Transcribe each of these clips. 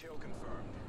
Kill confirmed.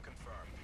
Confirmed.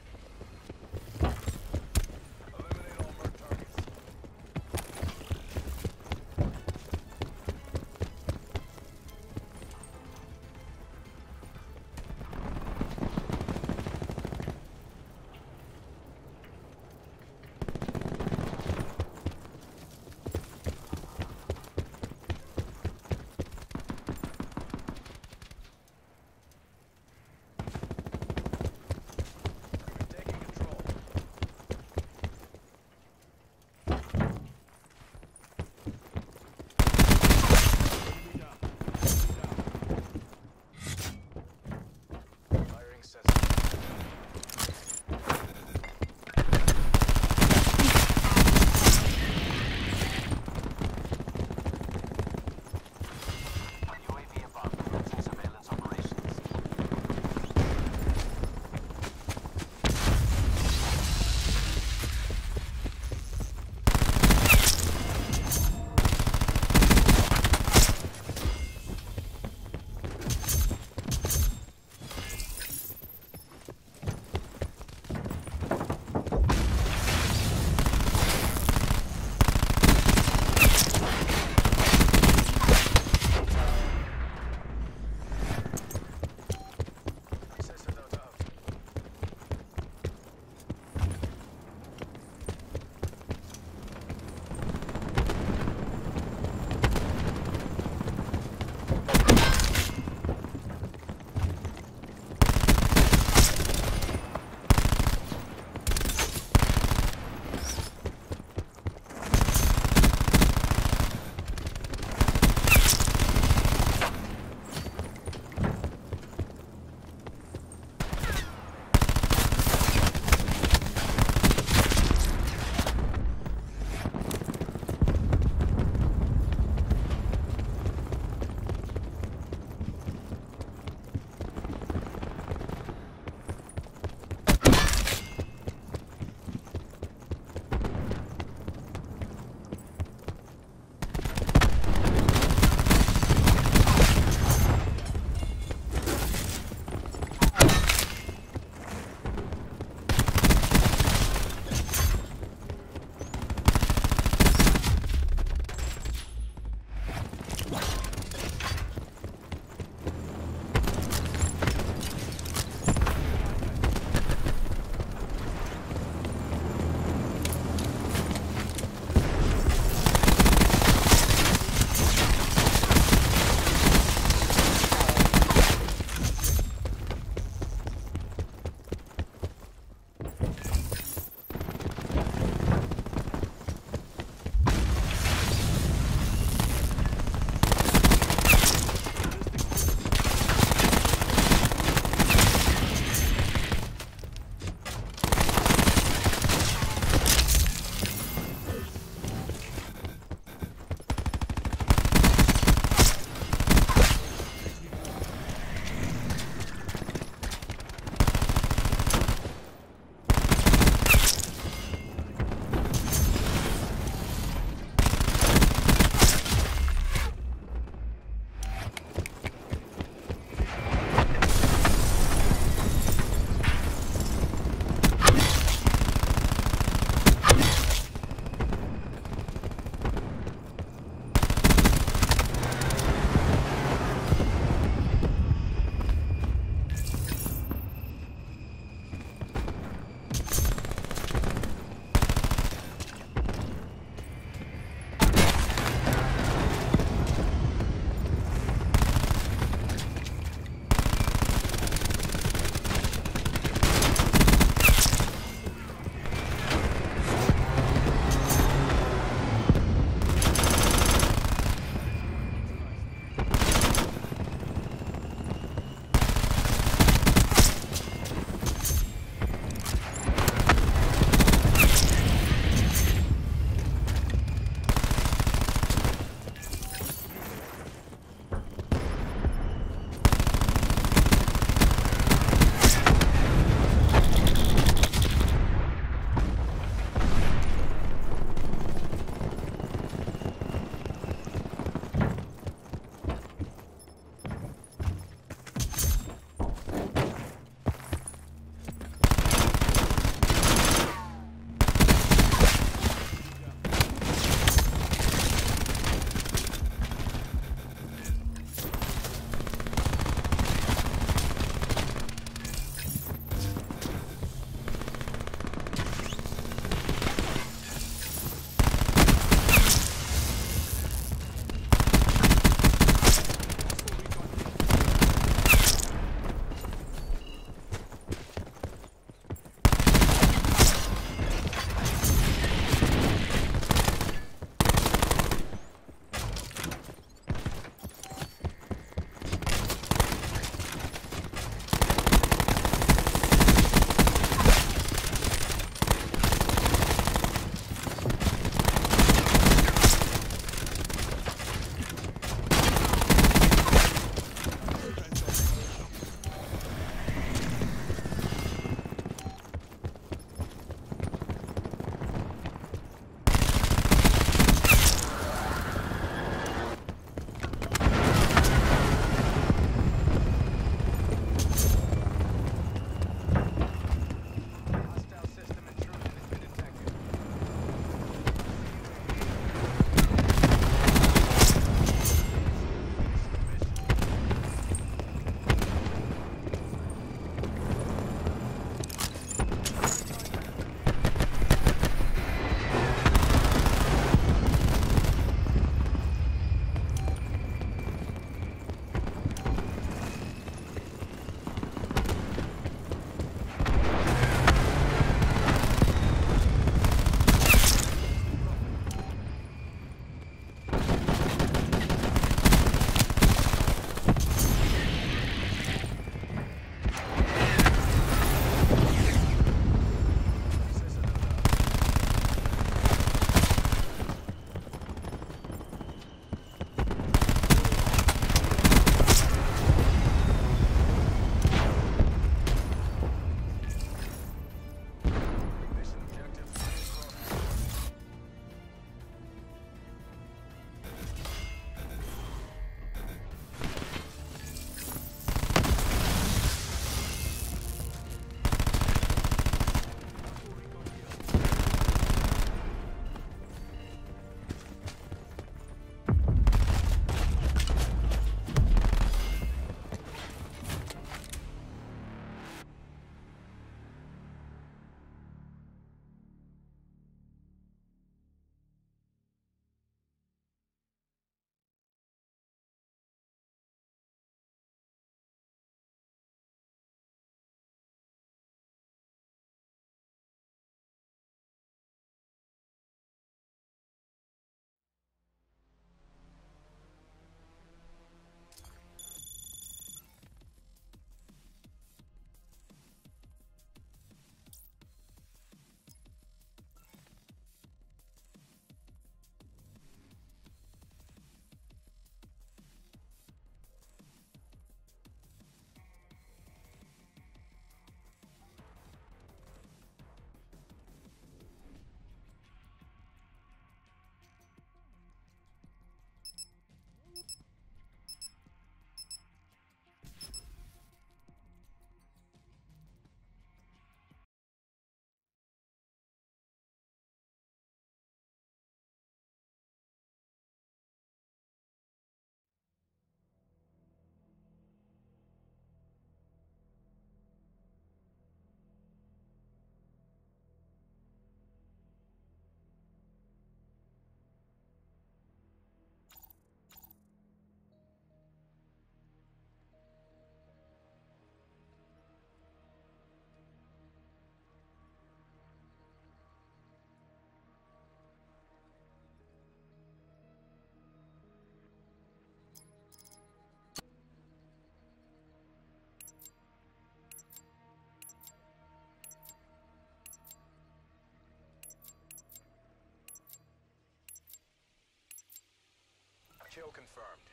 Kill confirmed.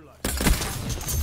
Neutralized.